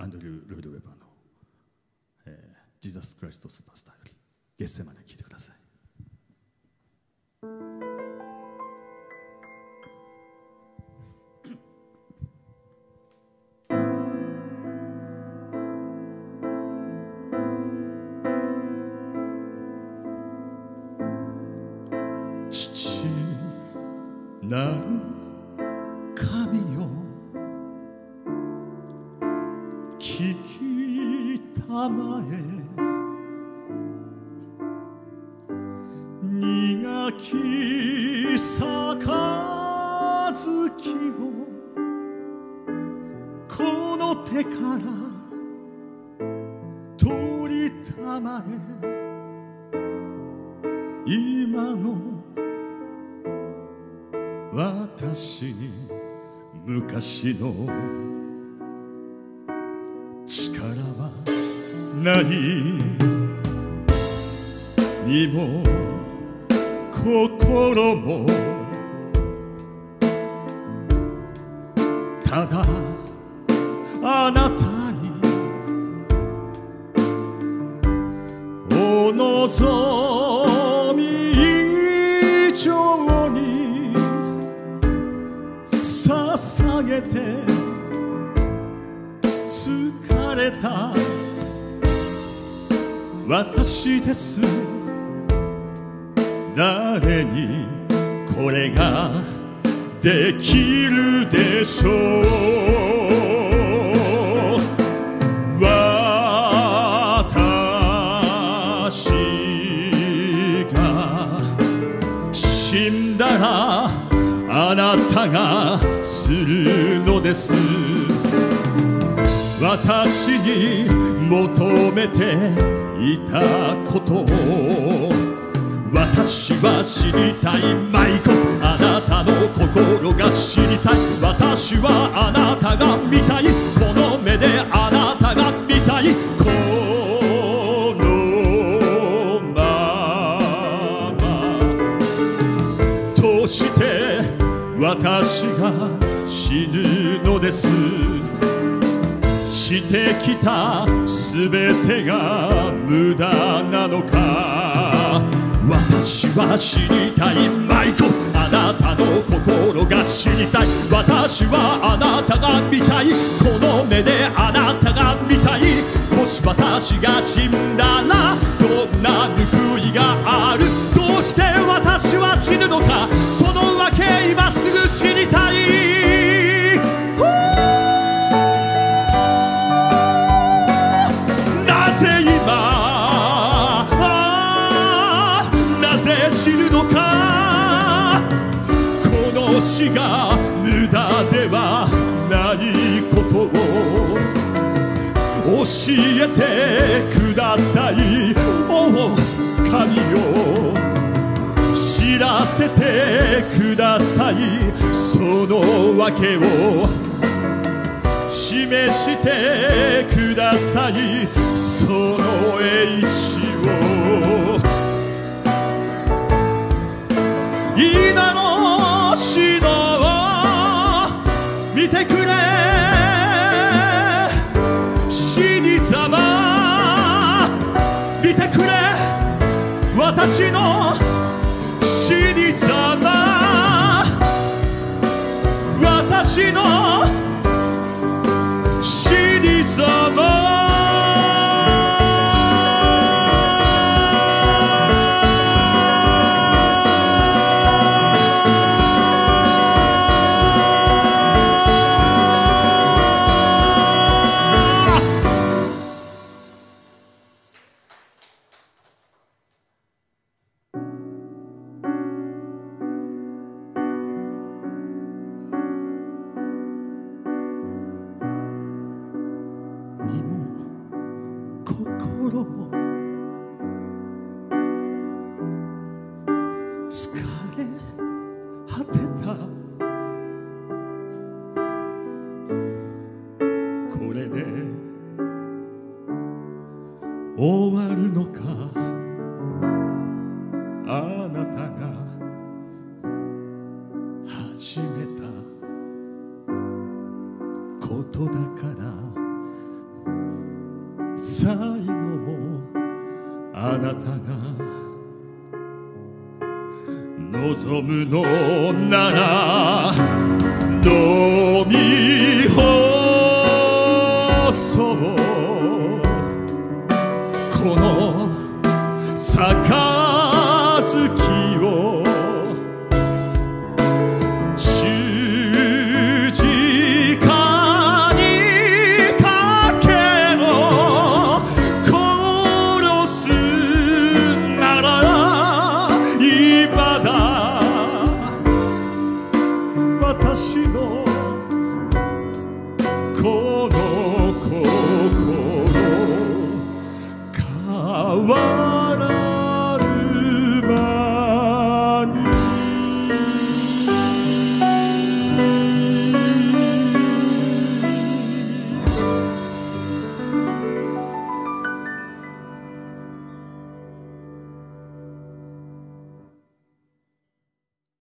アンドリュー・ルイド・ウェバーの、えー「ジーザス・クライスト・スーパースター」より「ゲッセマネ」聴いてください。父なるきたまえ苦き杯をこの手から取りたまえ今の私に昔の力ない。身も心も。ただあなたにお望み。私です。誰にこれができるでしょう。私が死んだらあなたがするのです。私に求めていたことを私は知りたいマイコあなたの心が知りたい私はあなたが見たいこの目であなたが見たいこのままどうして私が死ぬしてきたすべてが無駄なのか。私は知りたい。マイコあなたの心が知りたい。私はあなたが見たい。この目であなたが見たい。もし私が死んだらどんな報いがある？どうして私は死ぬのか？死ぬのか？この死が無駄ではないことを教えてください。お神よ知らせてください。その訳を示してください。その英知を。てくれ。死にざまいてくれ。私の死にざま私の死にざま心も疲れ果てた。これで終わるのか。あなたが始めたことだから。最後もあなたが望むのなら